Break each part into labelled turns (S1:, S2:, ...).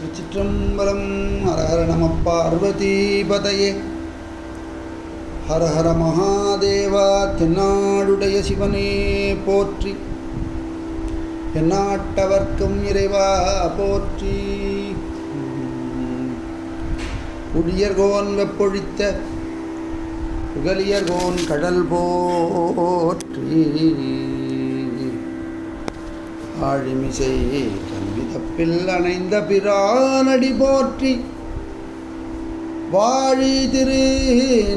S1: திருச்சிற்றம்பலம் ஹரஹர நம பார்வதிபதையே ஹர ஹர மகாதேவா தென்னாடுடைய சிவனே போற்றி. எந்நாட்டவர்க்கும் இறைவா போற்றி. உடியர்கோன் வெப்பொழித்த புகலியர்கோன் கடல் போற்றி. ஆழிமிசை பில்லணைந்த பிரானடி போற்றி. வாழி திரு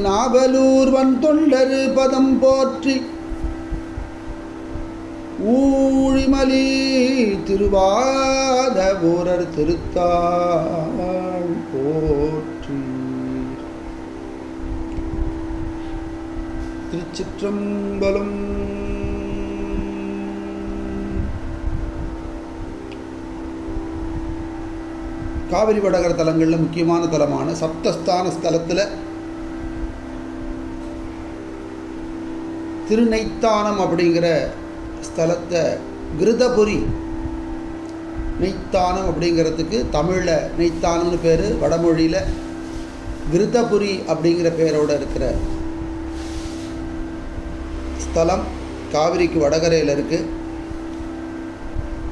S1: நாவலூர் வன் தொண்டரு பதம் போற்றி. ஊழிமலி திருவாத ஊரர் திருத்தாள் போற்றி. திருச்சிற்றம்பலம் காவிரி வடகர தலங்களில் முக்கியமான தலமான சப்தஸ்தான ஸ்தலத்தில் திருநெய்த்தானம் அப்படிங்கிற ஸ்தலத்தை கிருதபுரி நெய்த்தானம் அப்படிங்கிறதுக்கு தமிழில் நெய்த்தானம்னு பேர் வடமொழியில் கிருதபுரி அப்படிங்கிற பேரோட இருக்கிற ஸ்தலம் காவிரிக்கு வடகரையில் இருக்குது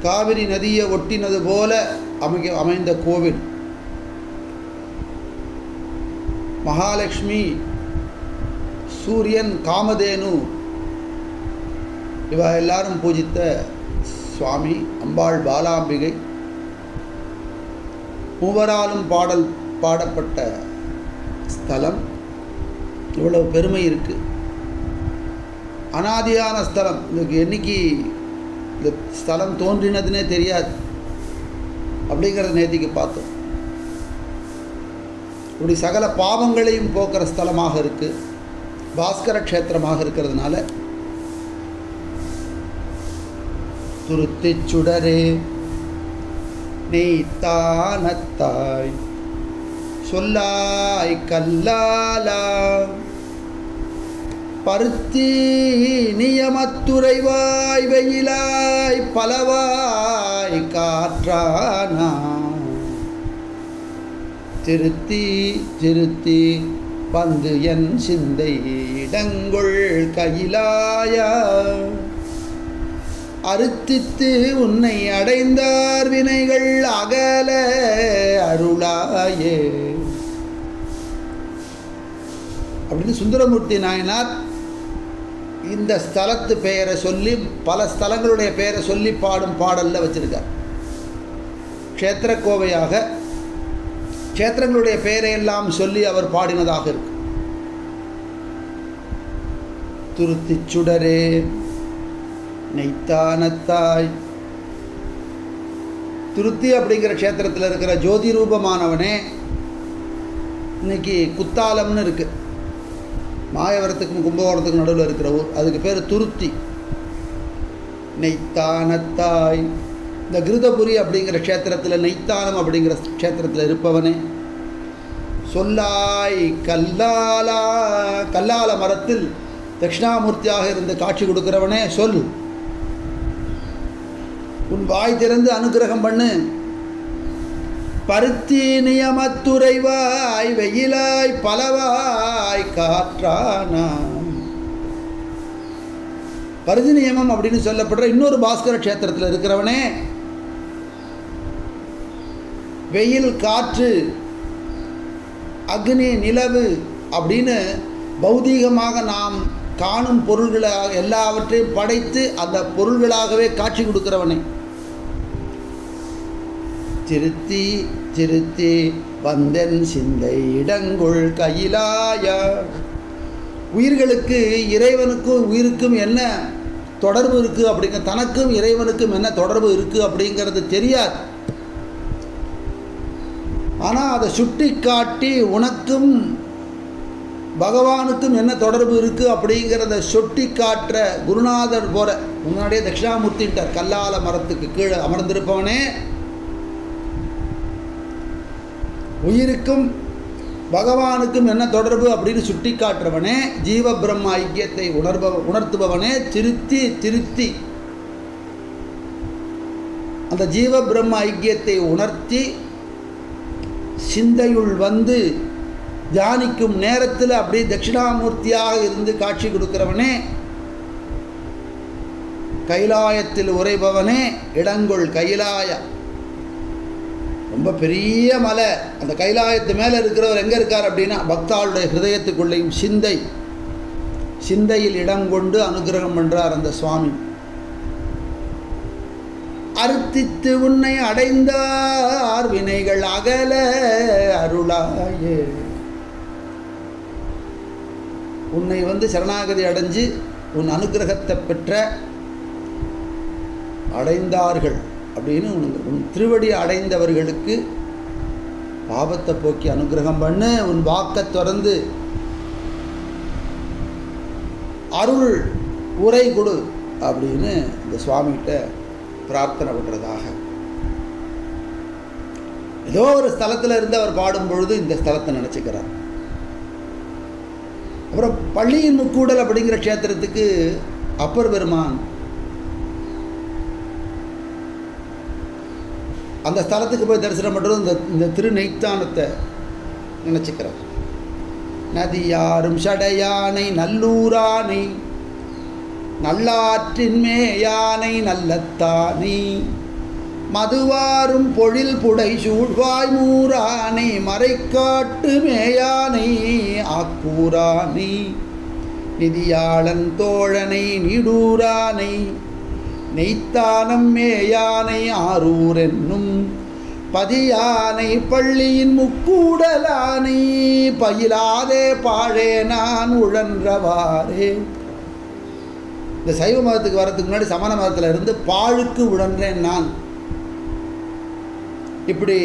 S1: காவிரி நதியை ஒட்டினது போல அமைக்க அமைந்த கோவில். மகாலட்சுமி சூரியன் காமதேனு இவ எல்லாரும் பூஜித்த சுவாமி அம்பாள் பாலாம்பிகை. மூவராலும் பாடல் பாடப்பட்ட ஸ்தலம். இவ்வளவு பெருமை இருக்கு. அனாதியான ஸ்தலம். இதுக்கு என்னைக்கு இந்த ஸ்தலம் தோன்றினதுனே தெரியாது. அப்படிங்கிறத நேற்றுக்கு பார்த்தோம். இப்படி சகல பாவங்களையும் போக்குற ஸ்தலமாக இருக்கு. பாஸ்கர க்ஷேத்திரமாக இருக்கிறதுனால. துருத்தி சுடரே நெய்த்தானத்தாய் சொல்லாய் கல்லாலா பருத்தி நியமத்துறைவாய் வெயிலாய் பலவாய் காற்றானா? திருத்தி திருத்தி வந்து என் சிந்தை இடங்கொள் கையிலாயா. அறுத்தித்து உன்னை அடைந்தார் வினைகள் அகல அருளாயே. அப்படின்னு சுந்தரமூர்த்தி நாயனார் இந்த ஸ்தலத்து பெயரை சொல்லி பல ஸ்தலங்களுடைய பெயரை சொல்லி பாடும் பாடலில் வச்சுருக்கார். க்ஷேத்திர கோவையாக க்ஷேத்திரங்களுடைய பெயரையெல்லாம் சொல்லி அவர் பாடினதாக இருக்கு. துருத்தி சுடரே நெய்த்தானத்தாய் துருத்தி அப்படிங்கிற க்ஷேத்திரத்தில் இருக்கிற ஜோதி ரூபமானவனே இன்னைக்கு குத்தாலம்னு இருக்குது மாயவரத்துக்கும் கும்பகோணத்துக்கும் நடுவில் இருக்கிற ஊர் அதுக்கு பேர் துருத்தி. நெய்த்தானத்தாய் இந்த கிருதபுரி அப்படிங்கிற க்ஷேத்திரத்தில் நெய்த்தானம் அப்படிங்கிற க்ஷேத்திரத்தில் இருப்பவனே. சொல்லாய் கல்லாலா கல்லால மரத்தில் தட்சிணாமூர்த்தியாக இருந்து காட்சி கொடுக்கிறவனே சொல். உன் வாய் திறந்து அனுகிரகம் பண்ணு. பருத்தி நியமத்துறைவாய் வெயிலாய் பலவாய் காற்றானா. பருதி நியமம் அப்படின்னு சொல்லப்படுற இன்னொரு பாஸ்கர க்ஷேத்திரத்தில் இருக்கிறவனே வெயில் காற்று அக்னி நிலவு அப்படின்னு பௌதீகமாக நாம் காணும் பொருள்களாக எல்லாவற்றையும் படைத்து அந்த பொருள்களாகவே காட்சி கொடுக்கிறவனை. திருத்தி திருத்தி வந்தன் சிந்தை இடங்குள் கையிலாய. உயிர்களுக்கு இறைவனுக்கும் உயிருக்கும் என்ன தொடர்பு இருக்குது அப்படிங்க தனக்கும் இறைவனுக்கும் என்ன தொடர்பு இருக்குது அப்படிங்கிறது தெரியாது. ஆனால் அதை சுட்டி காட்டி உனக்கும் பகவானுக்கும் என்ன தொடர்பு இருக்குது அப்படிங்கிறத சுட்டி காட்டுற குருநாதர் போற முன்னாடியே தட்சிணாமூர்த்தின்ட்டார் கல்லால மரத்துக்கு கீழே அமர்ந்திருப்பவனே. உயிருக்கும் பகவானுக்கும் என்ன தொடர்பு அப்படின்னு சுட்டி காட்டுறவனே ஜீவ பிரம்ம ஐக்கியத்தை உணர்பவ உணர்த்துபவனே திருத்தி திருத்தி அந்த ஜீவ பிரம்ம ஐக்கியத்தை உணர்த்தி சிந்தையுள் வந்து தியானிக்கும் நேரத்தில் அப்படியே தட்சிணாமூர்த்தியாக இருந்து காட்சி கொடுக்கிறவனே கைலாயத்தில் உரைபவனே இடங்கொள் கைலாய. ரொம்ப பெரிய மலை. அந்த கைலாயத்து மேலே இருக்கிறவர் எங்கே இருக்கார் அப்படின்னா பக்தாளுடைய ஹிருதயத்துக்குள்ளேயும் சிந்தை. சிந்தையில் இடம் கொண்டு அனுகிரகம் பண்ணுறார் அந்த சுவாமி. அறுத்தித்து உன்னை அடைந்தார் வினைகள் அகல அருளாயே. உன்னை வந்து சரணாகதி அடைஞ்சு உன் அனுகிரகத்தை பெற்ற அடைந்தார்கள். அப்படின்னு உனக்கு உன் திருவடி அடைந்தவர்களுக்கு பாபத்தை போக்கி அனுகிரகம் பண்ணு உன் வாக்கை திறந்து அருள் உரை கொடு அப்படின்னு இந்த சுவாமிகிட்ட பிரார்த்தனை பண்ணுறதாக ஏதோ ஒரு ஸ்தலத்தில் இருந்து அவர் பாடும் பொழுது இந்த ஸ்தலத்தை நினச்சிக்கிறார். அப்புறம் பள்ளியின் முக்கூடல் அப்படிங்கிற க்ஷேத்திரத்துக்கு அப்பர் பெருமான் அந்த ஸ்தலத்துக்கு போய் தரிசனம் பண்ணுறது இந்த இந்த திருநெய்த்தானத்தை நினச்சிக்கிறார் நதியாரும் சடையானை நல்லூரானை நல்லாற்றின் மேயானை நல்லத்தானே மதுவாரும் பொழில் புடை சூழ்வாய் மூரானை மறைக்காட்டு மேயானை ஆக்கூரானை நிதியாளன் தோழனை நீடூரானை நெய்த்தானம் மேயானை ஆரூர் என்னும் பதியானை பள்ளியின் முக்கூடலானை பயிலாதே பாழே நான் உழன்றவாறே. இந்த சைவ மதத்துக்கு வரதுக்கு முன்னாடி சமண மதத்தில் இருந்து பாழுக்கு உழன்றேன் நான். இப்படி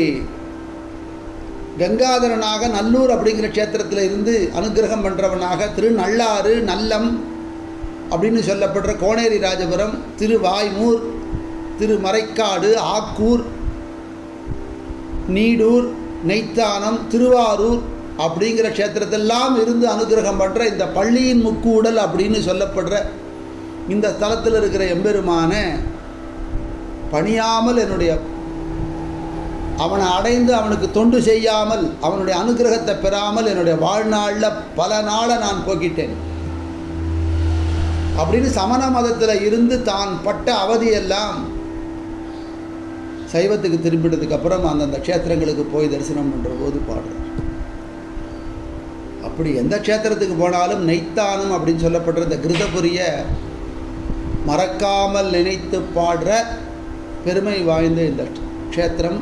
S1: கங்காதரனாக நல்லூர் அப்படிங்கிற க்ஷேத்திரத்தில் இருந்து அனுகிரகம் பண்ணுறவனாக திருநள்ளாறு நல்லம் அப்படின்னு சொல்லப்படுற கோனேரி ராஜபுரம் திருவாய்மூர் திருமறைக்காடு ஆக்கூர் நீடூர் நெய்த்தானம் திருவாரூர் அப்படிங்கிற க்ஷேத்திரத்தெல்லாம் இருந்து அனுகிரகம் பண்ணுற இந்த பள்ளியின் முக்கூடல் அப்படின்னு சொல்லப்படுற இந்த ஸ்தலத்தில் இருக்கிற எம்பெருமான பணியாமல் என்னுடைய அவனை அடைந்து அவனுக்கு தொண்டு செய்யாமல் அவனுடைய அனுகிரகத்தை பெறாமல் என்னுடைய வாழ்நாளில் பல நாளை நான் போக்கிட்டேன். அப்படின்னு சமண மதத்தில் இருந்து தான் பட்ட அவதியெல்லாம் சைவத்துக்கு திரும்பிட்டதுக்கு அப்புறம் அந்தந்த க்ஷேத்திரங்களுக்கு போய் தரிசனம் பண்ணுற போது பாடுறார் அப்படி எந்த க்ஷேத்திரத்துக்கு போனாலும் நெய்த்தானம் அப்படின்னு சொல்லப்படுற இந்த கிருதபுரிய மறக்காமல் நினைத்து பாடுற பெருமை வாய்ந்த இந்த க்ஷேத்திரம்.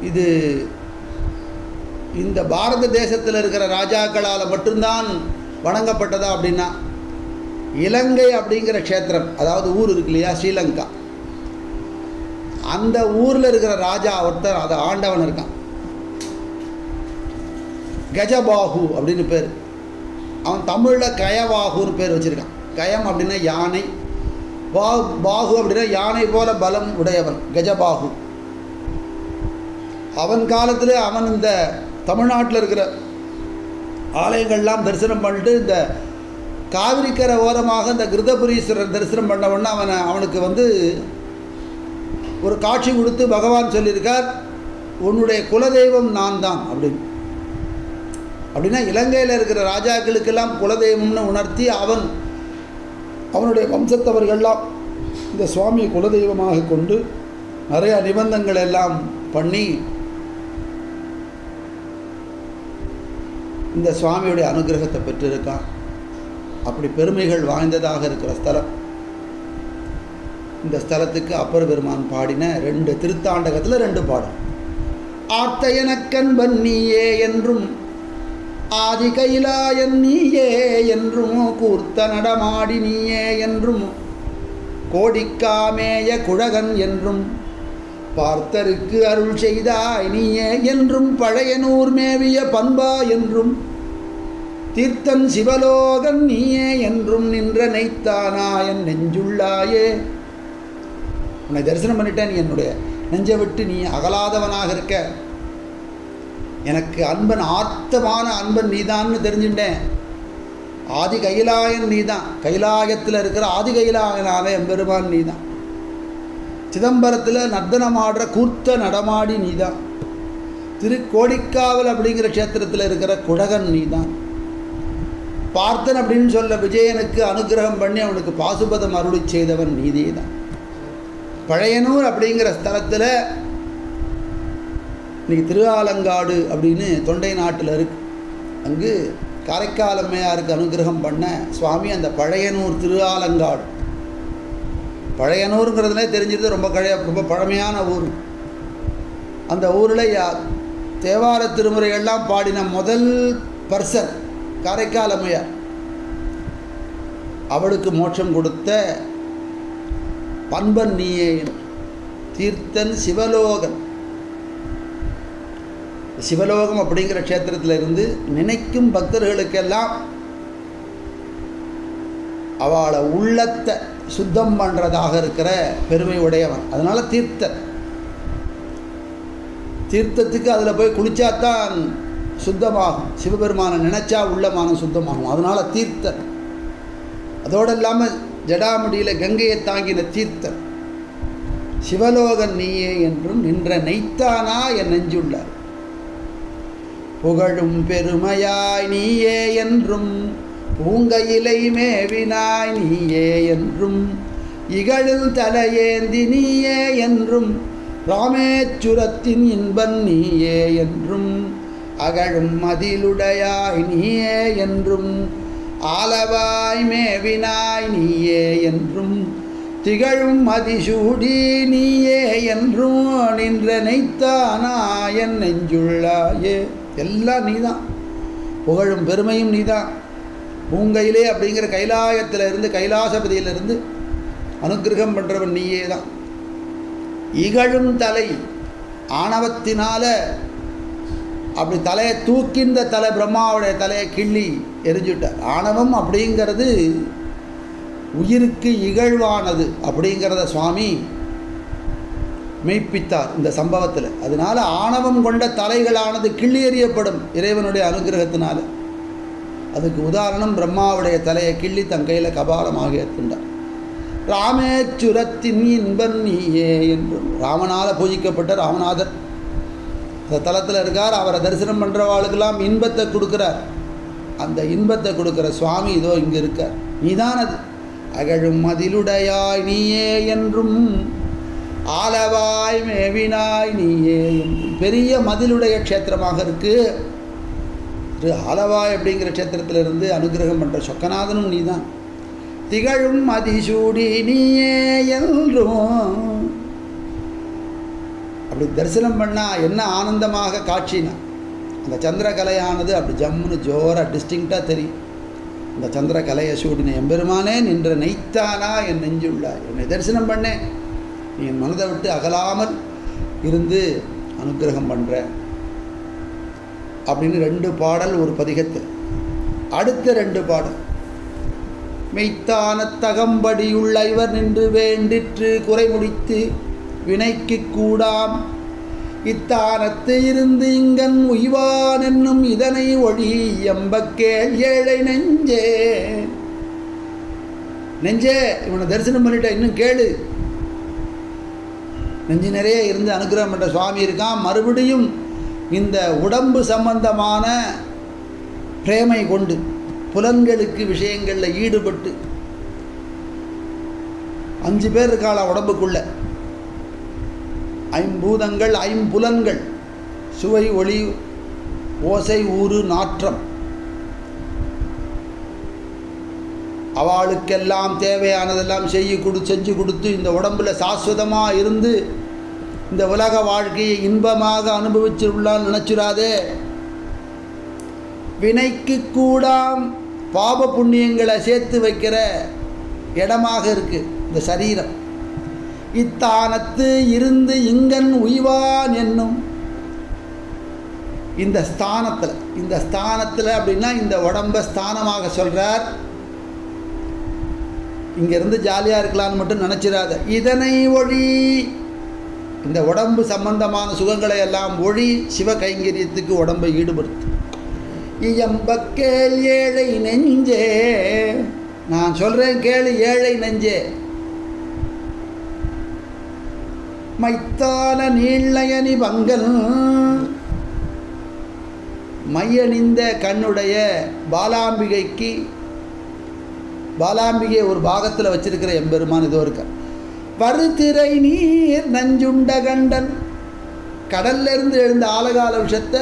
S1: இது இந்த பாரத தேசத்தில் இருக்கிற ராஜாக்களால் மட்டும்தான் வணங்கப்பட்டதா அப்படின்னா இலங்கை அப்படிங்கிற க்ஷேத்திரம் அதாவது ஊர் இருக்கு இல்லையா ஸ்ரீலங்கா. அந்த ஊரில் இருக்கிற ராஜா ஒருத்தர் அதை ஆண்டவன் இருக்கான். கஜபாகு அப்படின்னு பேர். அவன் தமிழில் கயவாகுன்னு பேர் வச்சுருக்கான். கயம் அப்படின்னா யானை பா பாகு அப்படின்னா யானை போல பலம் உடையவன் கஜபாகு. அவன் காலத்தில் அவன் இந்த தமிழ்நாட்டில் இருக்கிற ஆலயங்கள்லாம் தரிசனம் பண்ணிட்டு இந்த காவிரிக்கரை ஓரமாக இந்த கிருதபுரீஸ்வரர் தரிசனம் பண்ணவொன்னே அவனை அவனுக்கு வந்து ஒரு காட்சி கொடுத்து பகவான் சொல்லியிருக்கார் உன்னுடைய குலதெய்வம் நான் தான் அப்படின்னு. அப்படின்னா இலங்கையில் இருக்கிற ராஜாக்களுக்கெல்லாம் குலதெய்வம்னு உணர்த்தி அவன் அவனுடைய வம்சத்தவர்கள்லாம் இந்த சுவாமியை குலதெய்வமாக கொண்டு நிறையா நிபந்தங்கள் எல்லாம் பண்ணி இந்த சுவாமியுடைய அனுகிரகத்தை பெற்றிருக்கான் அப்படி பெருமைகள் வாய்ந்ததாக இருக்கிற ஸ்தலம். இந்த ஸ்தலத்துக்கு அப்பர் பெருமான் பாடின ரெண்டு திருத்தாண்டகத்தில் ரெண்டு பாடும் ஆர்த்த நீயே என்றும் ஆதி கைலாயன் நீயே என்றும் கூர்த்த நடமாடி நீயே என்றும் கோடிக்காமேய குழகன் என்றும் பார்த்தருக்கு அருள் செய்தாய் நீயே என்றும் பழையனூர் மேவிய பண்பா என்றும் தீர்த்தன் சிவலோகன் நீயே என்றும் நின்ற நெய்த்தானாயன் நெஞ்சுள்ளாயே? உன்னை தரிசனம் பண்ணிட்டேன் நீ என்னுடைய நெஞ்சை விட்டு நீ அகலாதவனாக இருக்க. எனக்கு அன்பன் ஆர்த்தமான அன்பன் நீதான்னு தெரிஞ்சுட்டேன். ஆதி கைலாயன் நீதான். கைலாயத்தில் இருக்கிற ஆதி கைலாயனான எம்பெருமான் நீதான். சிதம்பரத்தில் நர்த்தனமாடுற கூர்த்த நடமாடி நீதான். திருக்கோடிக்காவல் அப்படிங்கிற க்ஷேத்திரத்தில் இருக்கிற குழகன் நீதான். பார்த்தன் அப்படின்னு சொல்ல விஜயனுக்கு அனுகிரகம் பண்ணி அவனுக்கு பாசுபதம் அருளி செய்தவன் நீதே தான் பழையனூர் அப்படிங்கிற ஸ்தலத்தில் இன்னைக்கு திருவாலங்காடு அப்படின்னு தொண்டை நாட்டில் இருக்கு. அங்கு காரைக்கால் அம்மையாருக்கு அனுகிரகம் பண்ண சுவாமி அந்த பழையனூர் திருவாலங்காடு. பழையனூருங்கிறதுலே தெரிஞ்சிருது ரொம்ப கழைய ரொம்ப பழமையான ஊர். அந்த ஊரில் தேவார திருமுறைகள்லாம் பாடின முதல் பர்சன் காரைக்கால் அம்மையார் அவளுக்கு மோட்சம் கொடுத்த பண்பன் நீயே தீர்த்தன் சிவலோகன். சிவலோகம் அப்படிங்கிற க்ஷேத்திரத்தில் இருந்து நினைக்கும் பக்தர்களுக்கெல்லாம் அவளை உள்ளத்தை சுத்தம் பண்ணுறதாக இருக்கிற பெருமை உடையவன். அதனால் தீர்த்தன். தீர்த்தத்துக்கு அதில் போய் குளிச்சாத்தான் சுத்தமாகும் சிவபெருமானை நினச்சா உள்ள மானம் சுத்தமாகும். அதனால் தீர்த்தர். அதோடு இல்லாமல் ஜடாமுடியில் கங்கையை தாங்கின தீர்த்தர். சிவலோகன் நீயே என்றும் நின்ற நெய்த்தானா என் நெஞ்சுள்ளார். புகழும் பெருமையாய் நீயே என்றும் பூங்கையிலை மேவினாய் நீயே என்றும் இகழில் தலையேந்தி நீயே என்றும் ராமேச்சுரத்தின் இன்பன் நீயே என்றும் அகழும் மதிலுடையாய் நீயே என்றும் ஆலவாய் மேவினாய் நீயே என்றும் திகழும் மதிசூடி நீயே என்றும் நின்ற நெய்த்தானாயன் நெஞ்சுள்ளாயே. எல்லாம் நீதான். புகழும் பெருமையும் நீதான். பூங்கையிலே அப்படிங்கிற கைலாயத்தில் இருந்து கைலாசபதியிலிருந்து அனுகிரகம் பண்ணுறவன் நீயே தான் இகழும் தலை ஆணவத்தினால அப்படி தலையை தூக்கின்ற தலை பிரம்மாவுடைய தலையை கிள்ளி எரிஞ்சுட்டார். ஆணவம் அப்படிங்கிறது உயிருக்கு இகழ்வானது அப்படிங்கிறத சுவாமி மெய்ப்பித்தார் இந்த சம்பவத்தில். அதனால் ஆணவம் கொண்ட தலைகளானது கிள்ளி எறியப்படும் இறைவனுடைய அனுகிரகத்தினால். அதுக்கு உதாரணம் பிரம்மாவுடைய தலையை கிள்ளி தன் கையில் கபாலமாக ஏற்றுண்டார் ராமேச்சுரத்தின் இன்பன் நீயே என்றும். ராமனால் பூஜிக்கப்பட்ட ராமநாதர் அந்த தலத்தில் இருக்கார் அவரை தரிசனம் பண்ணுறவாளுக்கெல்லாம் இன்பத்தை கொடுக்குறார். அந்த இன்பத்தை கொடுக்குற சுவாமி இதோ இங்கே இருக்கார். நீதான் அது அகழும் மதிலுடையாய் நீயே என்றும் ஆலவாய் மேவினாய் நீயே என்றும். பெரிய மதிலுடைய க்ஷேத்திரமாக இருக்குது திரு ஆலவாய் அப்படிங்கிற க்ஷேத்திரத்திலிருந்து அனுகிரகம் பண்ணுற சொக்கநாதனும் நீதான். திகழும் மதிசூடி நீயே என்றும் அப்படி தரிசனம் பண்ணால் என்ன ஆனந்தமாக காட்சினா அந்த சந்திரகலையானது அப்படி ஜம்முன்னு ஜோராக டிஸ்டிங்க்டாக தெரியும். இந்த சந்திரகலையை சூடின எம்பெருமானே நின்ற நெய்த்தானா என் நெஞ்சுள்ளாய் என்னை தரிசனம் பண்ணேன் நீ என் மனதை விட்டு அகலாமல் இருந்து அனுகிரகம் பண்ணுற அப்படின்னு ரெண்டு பாடல் ஒரு பதிகத்தில். அடுத்த ரெண்டு பாடல். மெய்த்தான தகம்படியுள்ள இவர் நின்று வேண்டிற்று குறை முடித்து வினைக்கு கூடாம் இத்தானத்து இருந்து இங்கன் உய்வான் என்னும் இதனை ஒழி எம்பக்கேள் ஏழை நெஞ்சே. நெஞ்சே இவனை தரிசனம் பண்ணிட்ட இன்னும் கேளு. நெஞ்சு நிறைய இருந்து அனுகிரகம் பண்ணுற சுவாமி இருக்கான். மறுபடியும் இந்த உடம்பு சம்பந்தமான பிரேமை கொண்டு புலன்களுக்கு விஷயங்களில் ஈடுபட்டு அஞ்சு பேர் இருக்காளா உடம்புக்குள்ளே? ஐம்பூதங்கள் ஐம்புலன்கள். சுவை ஒளி ஓசை ஊறு நாற்றம். அவளுக்கெல்லாம் தேவையானதெல்லாம் செய்ய கொடு செஞ்சு கொடுத்து இந்த உடம்புல சாஸ்வதமாக இருந்து இந்த உலக வாழ்க்கையை இன்பமாக அனுபவிச்சிருளான்னு நினச்சிடாதே வினைக்கு கூடாம் பாப புண்ணியங்களை சேர்த்து வைக்கிற இடமாக இருக்குது இந்த சரீரம். இத்தானத்து இருந்து இங்கன் உய்வான் என்னும். இந்த ஸ்தானத்தில் இந்த ஸ்தானத்தில் அப்படின்னா இந்த உடம்ப ஸ்தானமாக சொல்கிறார் இங்கேருந்து ஜாலியாக இருக்கலாம்னு மட்டும் நினச்சிடாத இதனை ஒழி இந்த உடம்பு சம்பந்தமான சுகங்களை எல்லாம் ஒழி சிவ கைங்கரியத்துக்கு உடம்பை ஈடுபடுத்து. இயம்பக்கேள் ஏழை நெஞ்சே நான் சொல்கிறேன் கேளு ஏழை நெஞ்சே. மைத்தான நீள்ளயனி பங்கல். மையணிந்த கண்ணுடைய பாலாம்பிகைக்கு பாலாம்பிகை ஒரு பாகத்தில் வச்சிருக்கிற எம்பெருமான் இதோ இருக்க. வருத்திரை நீர் நஞ்சுண்ட கண்டன். கடல்ல இருந்து எழுந்த ஆலகால விஷத்தை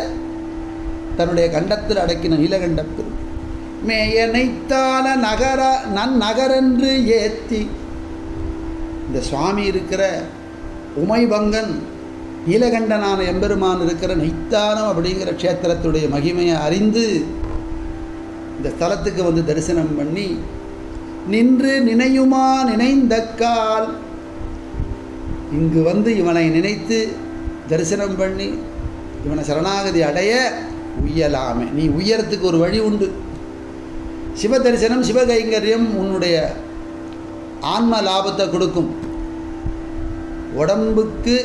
S1: தன்னுடைய கண்டத்தில் அடக்கின நீலகண்டத்தில். மேயனைத்தான நகர நன் நகரென்று ஏத்தி. இந்த சுவாமி இருக்கிற உமைபங்கன் நீலகண்டனான எம்பெருமான் இருக்கிற நைத்தானம் அப்படிங்கிற க்ஷேத்திரத்துடைய மகிமையை அறிந்து இந்த ஸ்தலத்துக்கு வந்து தரிசனம் பண்ணி நின்று நினையுமா நினைந்தக்கால்? இங்கு வந்து இவனை நினைத்து தரிசனம் பண்ணி இவனை சரணாகதி அடைய உய்யலாமே நீ உயரத்துக்கு ஒரு வழி உண்டு. சிவ தரிசனம் சிவகைங்கரியம் உன்னுடைய ஆன்ம லாபத்தை கொடுக்கும். உடம்புக்கு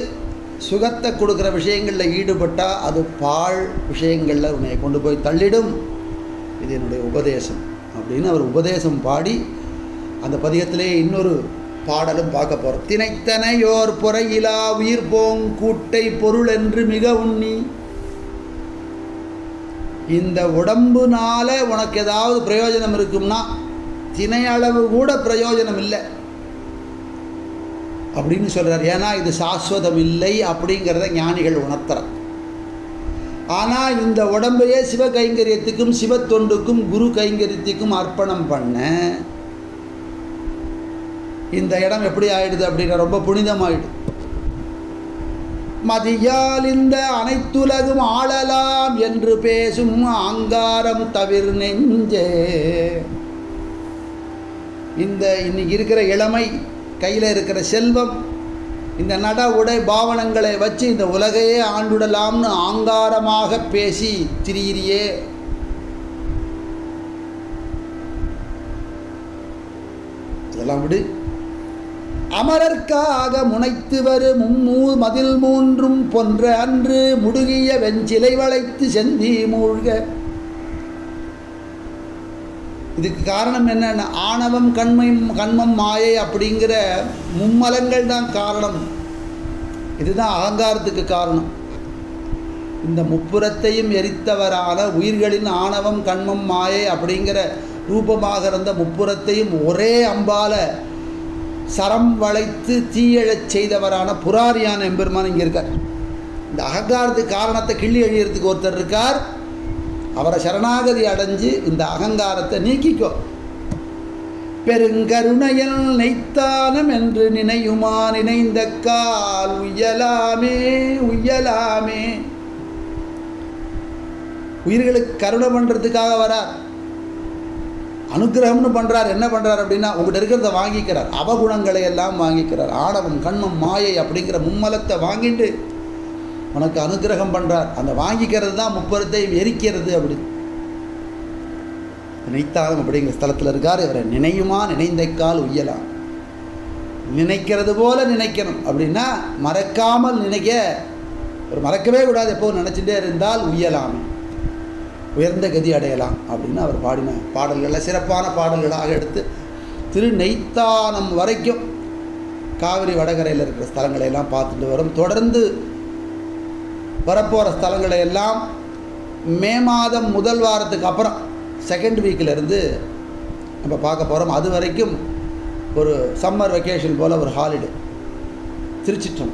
S1: சுகத்தை கொடுக்குற விஷயங்களில் ஈடுபட்டால் அது பாழ் விஷயங்களில் உன்னை கொண்டு போய் தள்ளிடும். இது என்னுடைய உபதேசம். அப்படின்னு அவர் உபதேசம் பாடி அந்த பதிகத்திலே இன்னொரு பாடலும் பார்க்க போகிறோம் தினைத்தனையோர் புறையிலா உயிர் போங் கூட்டை பொருள் என்று மிக உண்ணி. இந்த உடம்புனால உனக்கு ஏதாவது பிரயோஜனம் இருக்கும்னா தினை அளவு கூட பிரயோஜனம் இல்லை. அப்படின்னு சொல்கிறார் ஏன்னா இது சாஸ்வதம் இல்லை அப்படிங்கிறத ஞானிகள் உணர்த்துறார் ஆனால் இந்த உடம்பையே சிவ கைங்கரியத்துக்கும் சிவ தொண்டுக்கும் குரு கைங்கரியத்துக்கும் அர்ப்பணம் பண்ண இந்த இடம் எப்படி ஆயிடுது அப்படின்னா ரொம்ப புனிதமாயிடுது. மதியால் இந்த அனைத்துலகும் ஆளலாம் என்று பேசும் ஆங்காரம் தவிர் நெஞ்சே. இந்த இன்னைக்கு இருக்கிற இளமை கையில் இருக்கிற செல்வம் இந்த நட உடை பாவனங்களை வச்சு இந்த உலகையே ஆண்டுடலாம்னு ஆங்காரமாக பேசி திரியிறியே. இதெல்லாம் விடு. அமரர்க்காக முனைத்து வரும் மதில் மூன்றும் பொன்ற அன்று முடுகிய வெஞ்சிலை வளைத்து செந்தி மூழ்க. இதுக்கு காரணம் என்னென்னா ஆணவம் கண்மை கண்மம் மாயை அப்படிங்கிற மும்மலங்கள் தான் காரணம். இதுதான் அகங்காரத்துக்கு காரணம். இந்த முப்புறத்தையும் எரித்தவரான உயிர்களின் ஆணவம் கண்மம் மாயை அப்படிங்கிற ரூபமாக இருந்த முப்புறத்தையும் ஒரே அம்பால சரம் வளைத்து தீயழச் செய்தவரான புராரியான எம்பெருமான் இங்கே இருக்கார். இந்த அகங்காரத்துக்கு காரணத்தை கிள்ளி எழியறதுக்கு ஒருத்தர் இருக்கார். அவரை சரணாகதி அடைஞ்சு இந்த அகங்காரத்தை நீக்கிக்கோ. பெருங்கருணையல் நெய்த்தானம் என்று நினையுமா நினைந்த கால் உய்யலாமே உய்யலாமே உயிர்களுக்கு கருணை பண்ணுறதுக்காக வரார். அனுகிரகம்னு பண்ணுறார் என்ன பண்ணுறார் அப்படின்னா உங்கள்கிட்ட இருக்கிறத வாங்கிக்கிறார். அவகுணங்களை எல்லாம் வாங்கிக்கிறார். ஆணவம் கண்மம் மாயை அப்படிங்கிற மும்மலத்தை வாங்கிட்டு உனக்கு அனுகிரகம் பண்ணுறார் அந்த வாங்கிக்கிறது தான் முப்பருத்தை எரிக்கிறது அப்படி. நினைத்தாலும் அப்படிங்கிற ஸ்தலத்தில் இருக்கார். இவரை நினையுமா? நினைந்தைக்கால் உய்யலாம் நினைக்கிறது போல நினைக்கணும். அப்படின்னா மறக்காமல் நினைக்க. ஒரு மறக்கவே கூடாது. எப்போது நினச்சிட்டே இருந்தால் உய்யலாம். உயர்ந்த கதி அடையலாம் அப்படின்னு அவர் பாடின பாடல்களில் சிறப்பான பாடல்களாக எடுத்து திரு நெய்த்தானம் வரைக்கும் காவிரி வடகரையில் இருக்கிற ஸ்தலங்களை எல்லாம் பார்த்துட்டு வரும். தொடர்ந்து வரப்போகிற ஸ்தலங்களை எல்லாம் மே மாதம் முதல் வாரத்துக்கு அப்புறம் செகண்ட் வீக்கிலேருந்து நம்ம பார்க்க போகிறோம் அது வரைக்கும் ஒரு சம்மர் வெக்கேஷன் போல் ஒரு ஹாலிடே திருச்சிட்டோம்